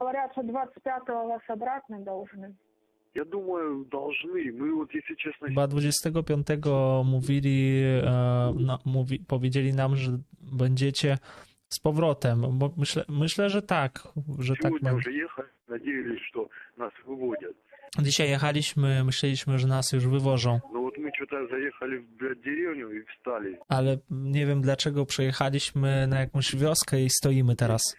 Говорят, что 25-го вас обратно должны. Я думаю, должны. Мы вот, если честно, Chyba 25 mówili, e, no, mówi, powiedzieli nam, że będziecie z powrotem, bo myślę, myślę że tak, że tak сегодня będzie. уже ехали, надеялись, что нас выводят. Dzisiaj jechaliśmy, myśleliśmy, że nas już wywożą, Но вот мы что-то заехали в блядь, деревню и встали. ale nie wiem dlaczego przejechaliśmy na jakąś wioskę i stoimy teraz.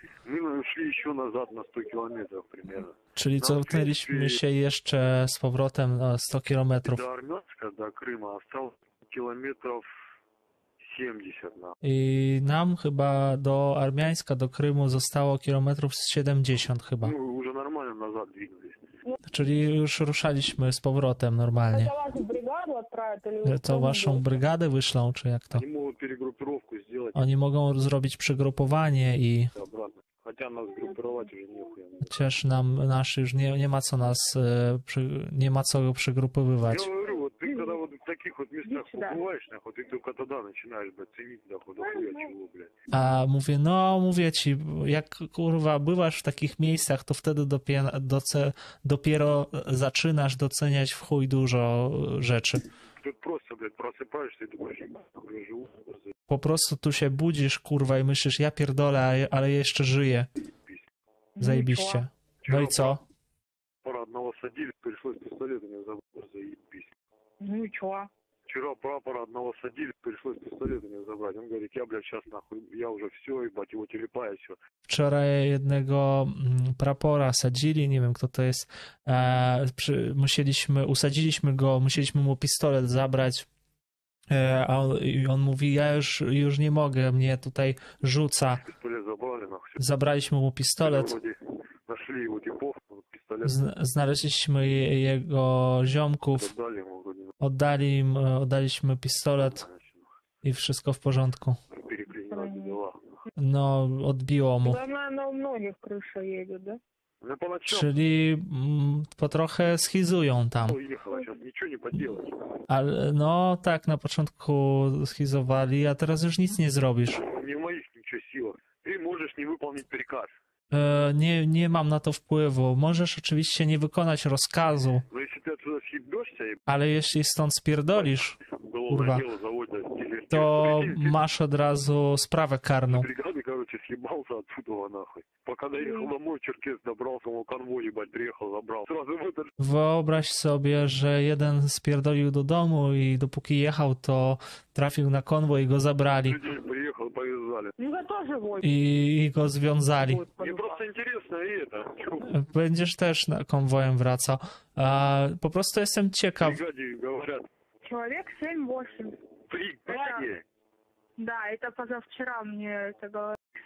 Мы ну, шли еще назад на 100 километров примерно. Czyli No, cofnęliśmy w się jeszcze z powrotem na 100 kilometrów. До Армянска, до Крыма осталось километров 70 на. I nam chyba do Armiańska, do Krymu zostało kilometrów z 70 chyba. Мы уже нормально назад двигались. Czyli już ruszaliśmy z powrotem normalnie. Это вас в бригаду отправят или вы To в waszą командировку? brygadę wyślą, czy jak to? Они могут перегруппировку сделать Oni mogą zrobić przygrupowanie i нехуя. chociaż nam nasz już nie, nie ma co nas, e, przy, nie ma co przygrupowywać. Я говорю, вот ты когда вот в таких вот местах Иди сюда. побываешь, нахуй, ты только тогда начинаешь, блядь, ценить, нахуй, дохуя чего, блядь. A mówię, no mówię ci, jak kurwa bywasz w takich miejscach, to wtedy dopiero, doce, dopiero zaczynasz doceniać w chuj dużo rzeczy. Тут просто, блядь, просыпаешься и думаешь, я живу, Po prostu tu się budzisz, kurwa, i myślisz, ja pierdolę, ale- ale jeszcze żyję. Zajebiście. No i co? Пора одного садили, пришлось пистолетами забрать, заебись. Ну и чё? Вчера прапора одного садили, пришлось пистолетами забрать. Он говорит, я, блядь, сейчас нахуй, я уже все, ебать, его телепая все. Wczoraj jednego mm, prapora sadzili, nie wiem kto to jest. E, przy, musieliśmy, usadziliśmy go, musieliśmy mu pistolet zabrać. E, a on, i on mówi, ja już, już nie mogę, mnie tutaj rzuca. Пистолет забрали, нахуй. Zabraliśmy mu pistolet, Вроде нашли его типов, ну, пистолет zn- znaleźliśmy je, jego ziomków, отдали ему вроде. ну, oddali im, oddaliśmy pistolet значит, i wszystko w porządku. Переклинила дела. No, odbiło mu. Она, она у многих крыша едет, да? Czyli mm, po trochę schizują tam. Ale, no tak, na początku schizowali, a teraz już nic nie zrobisz. Nie e, Nie, nie mam na to wpływu. Możesz oczywiście nie wykonać rozkazu. Ale jeśli stąd spierdolisz, kurwa, to masz od razu sprawę karną бригады, короче, съебался отсюда нахуй. Пока доехал домой, Черкес добрался, он конвой, ебать, приехал, забрал. Сразу в этот Wyobraź sobie, że jeden spierdolił do domu i dopóki jechał, to trafił na konwój i go zabrali же день приехал, повязали. Ну я тоже войск. i, i go związali. будет Мне по-любому. просто интересно и это. чё Będziesz też na konwojem wracał. A, po prostu jestem В ciekaw, бригаде говорят, Человек 7-8. в бригаде, Да, это позавчера мне это говорили.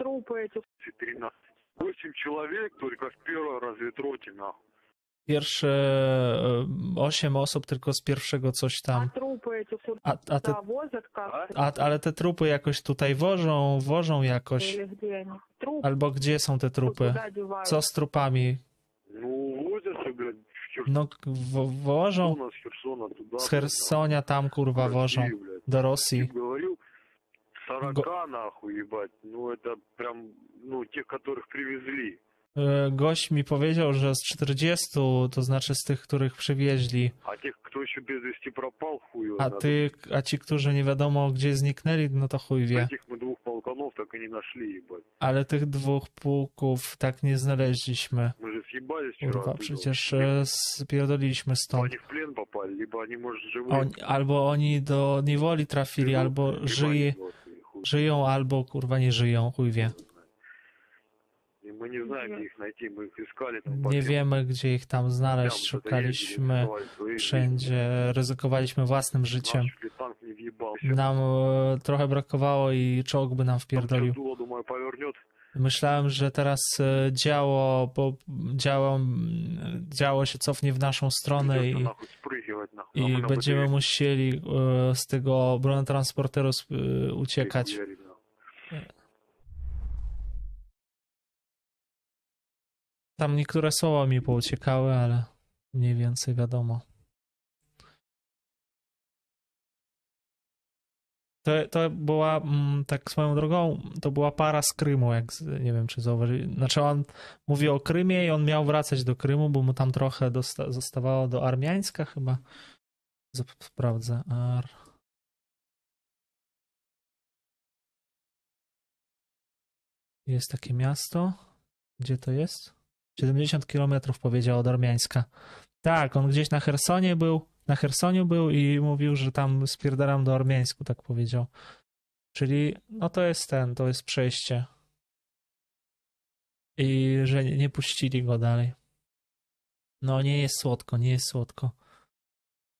трупы эти? 13. 8 человек только в первой разведроте, нахуй. Pierwsze e, 8 osób tylko z pierwszego coś А tam. трупы эти куда A, a te, возят как? a, ale te trupy jakoś tutaj wożą, wożą jakoś. Или где они? Трупы Albo gdzie są te trupy? куда девают? Co z trupami? Ну, возятся, блядь, в Херсон, No, wo- wożą с Херсона туда. z блядь, Hersonia tam, kurwa, нахуй, в wożą Россию, блядь. do Ты Rosji. говорил, 40 нахуй, ебать. Ну, это прям, ну, тех, которых привезли. E, Gość mi powiedział, że z 40, to znaczy z tych, których przywieźli, А тех, кто еще без вести пропал, хуй его a надо. ty, a ci, którzy nie wiadomo gdzie zniknęli, no to chuj wie. Этих мы двух полканов так и не нашли, ебать. Ale tych dwóch pułków tak nie znaleźliśmy. Мы же съебались вчера. Kurwa, оттуда. przecież e, spierdoliliśmy Либо stąd. они в плен попали, либо они, может, живые. Oni, albo oni do niewoli trafili, albo Либо żyje, они мертвые, хуй. Żyją albo kurwa nie żyją, chuj wie. Nie wiemy, gdzie ich tam znaleźć, szukaliśmy wszędzie, ryzykowaliśmy własnym życiem. Nam e, trochę brakowało i czołg by nam wpierdolił. Myślałem, że teraz e, działo, bo działo, działo się cofnie w naszą stronę i, i będziemy musieli e, z tego bronetransporteru e, uciekać. Tam niektóre słowa mi pouciekały, ale mniej więcej wiadomo. To, to była, mm, tak swoją drogą, to była para z Krymu, jak nie wiem, czy zauważyli. Znaczy on mówi o Krymie i on miał wracać do Krymu, bo mu tam trochę dosta- zostawało do Armiańska chyba. Sprawdzę. Ar... Jest takie miasto. Gdzie to jest? 70 kilometrów powiedział od Armiańska. Tak, on gdzieś na Hersonie był, na Chersoniu był i mówił, że tam spierdalam do Armiańsku, tak powiedział. Czyli, no to jest ten, to jest przejście. I że nie puścili go dalej. No nie jest słodko, nie jest słodko.